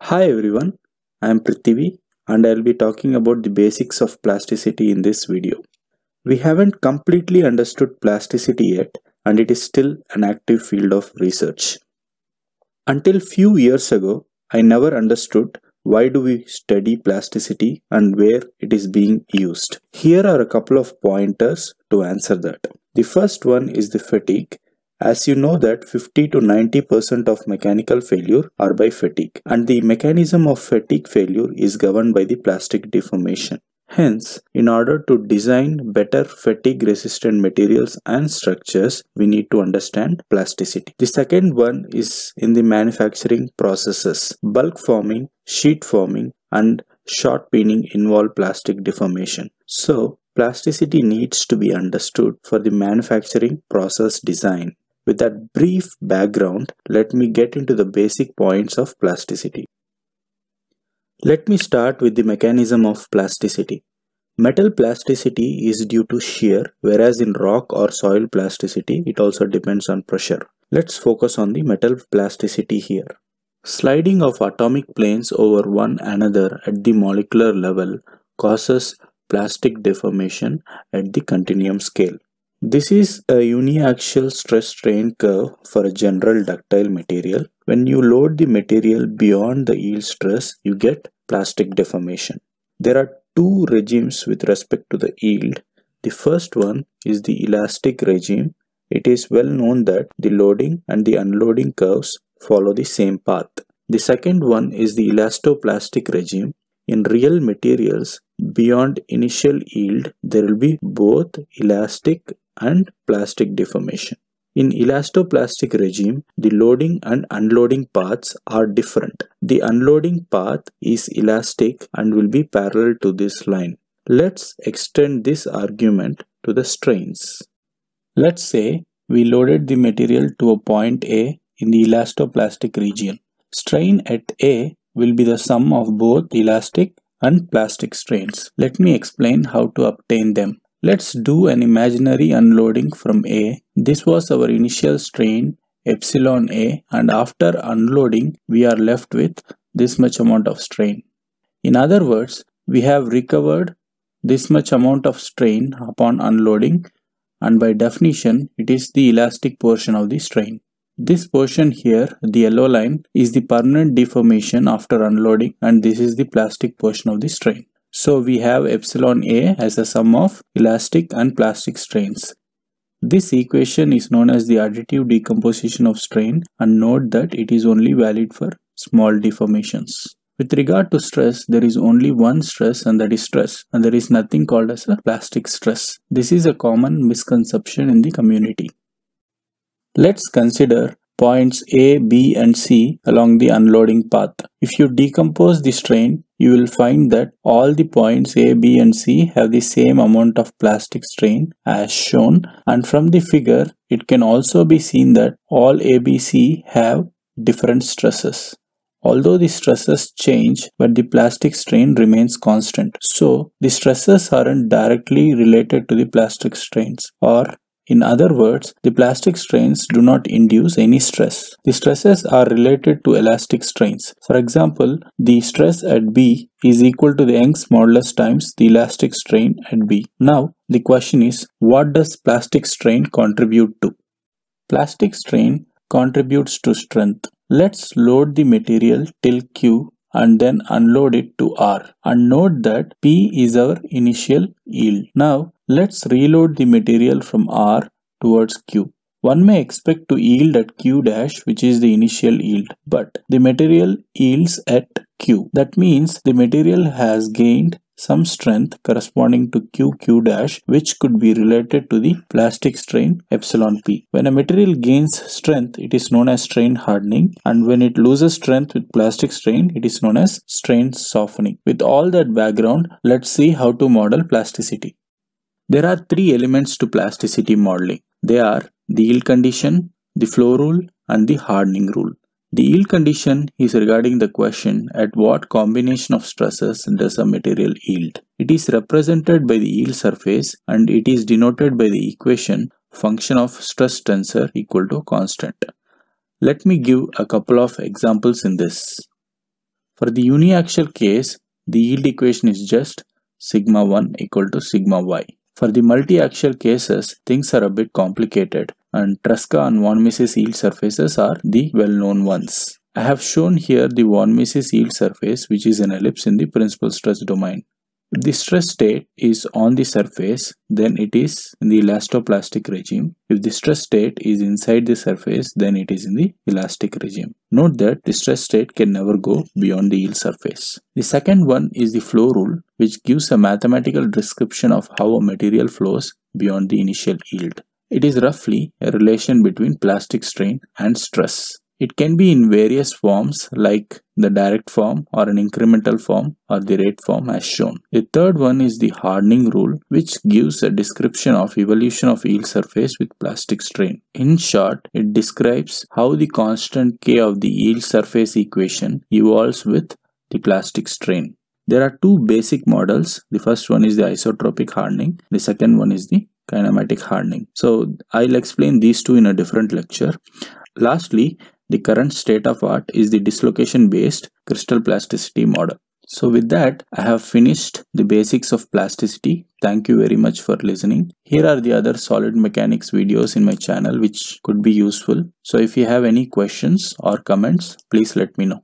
Hi everyone, I am Prithvi and I will be talking about the basics of plasticity in this video. We haven't completely understood plasticity yet and it is still an active field of research. Until few years ago, I never understood why do we study plasticity and where it is being used. Here are a couple of pointers to answer that. The first one is the fatigue as you know that 50 to 90% of mechanical failure are by fatigue and the mechanism of fatigue failure is governed by the plastic deformation. Hence, in order to design better fatigue resistant materials and structures, we need to understand plasticity. The second one is in the manufacturing processes. Bulk forming, sheet forming and shot peening involve plastic deformation. So, plasticity needs to be understood for the manufacturing process design. With that brief background, let me get into the basic points of plasticity. Let me start with the mechanism of plasticity. Metal plasticity is due to shear, whereas in rock or soil plasticity, it also depends on pressure. Let's focus on the metal plasticity here. Sliding of atomic planes over one another at the molecular level causes plastic deformation at the continuum scale. This is a uniaxial stress strain curve for a general ductile material. When you load the material beyond the yield stress, you get plastic deformation. There are two regimes with respect to the yield. The first one is the elastic regime. It is well known that the loading and the unloading curves follow the same path. The second one is the elastoplastic regime. In real materials, beyond initial yield, there will be both elastic and plastic deformation. In elastoplastic regime, the loading and unloading paths are different. The unloading path is elastic and will be parallel to this line. Let's extend this argument to the strains. Let's say we loaded the material to a point A in the elastoplastic region. Strain at A will be the sum of both elastic and plastic strains. Let me explain how to obtain them. Let's do an imaginary unloading from A. This was our initial strain epsilon A and after unloading we are left with this much amount of strain. In other words, we have recovered this much amount of strain upon unloading and by definition it is the elastic portion of the strain. This portion here, the yellow line, is the permanent deformation after unloading and this is the plastic portion of the strain. So we have epsilon A as a sum of elastic and plastic strains. This equation is known as the additive decomposition of strain and note that it is only valid for small deformations. With regard to stress, there is only one stress and that is stress and there is nothing called as a plastic stress. This is a common misconception in the community. Let's consider points A, B and C along the unloading path. If you decompose the strain, you will find that all the points A, B and C have the same amount of plastic strain as shown and from the figure it can also be seen that all A, B, C have different stresses. Although the stresses change, but the plastic strain remains constant. So, the stresses aren't directly related to the plastic strains or in other words, the plastic strains do not induce any stress. The stresses are related to elastic strains. For example, the stress at B is equal to the Young's modulus times the elastic strain at B. Now, the question is, what does plastic strain contribute to? Plastic strain contributes to strength. Let's load the material till Q and then unload it to R and note that P is our initial yield. Now Let's reload the material from R towards Q. One may expect to yield at Q dash which is the initial yield but the material yields at Q. That means the material has gained some strength corresponding to QQ dash which could be related to the plastic strain epsilon P. When a material gains strength it is known as strain hardening and when it loses strength with plastic strain it is known as strain softening. With all that background let's see how to model plasticity. There are three elements to plasticity modeling. They are the yield condition, the flow rule and the hardening rule. The yield condition is regarding the question at what combination of stresses does a material yield. It is represented by the yield surface and it is denoted by the equation function of stress tensor equal to constant. Let me give a couple of examples in this. For the uniaxial case, the yield equation is just sigma 1 equal to sigma y. For the multi-axial cases, things are a bit complicated and Tresca and von Mises yield surfaces are the well-known ones. I have shown here the von Mises yield surface which is an ellipse in the principal stress domain. If the stress state is on the surface, then it is in the elastoplastic regime. If the stress state is inside the surface, then it is in the elastic regime. Note that the stress state can never go beyond the yield surface. The second one is the flow rule, which gives a mathematical description of how a material flows beyond the initial yield. It is roughly a relation between plastic strain and stress. It can be in various forms like the direct form or an incremental form or the rate form as shown. The third one is the hardening rule which gives a description of evolution of yield surface with plastic strain. In short, it describes how the constant K of the yield surface equation evolves with the plastic strain. There are two basic models. The first one is the isotropic hardening. The second one is the kinematic hardening. So I'll explain these two in a different lecture. Lastly, the current state of art is the dislocation based crystal plasticity model. So with that, I have finished the basics of plasticity. Thank you very much for listening. Here are the other solid mechanics videos in my channel which could be useful. So if you have any questions or comments, please let me know.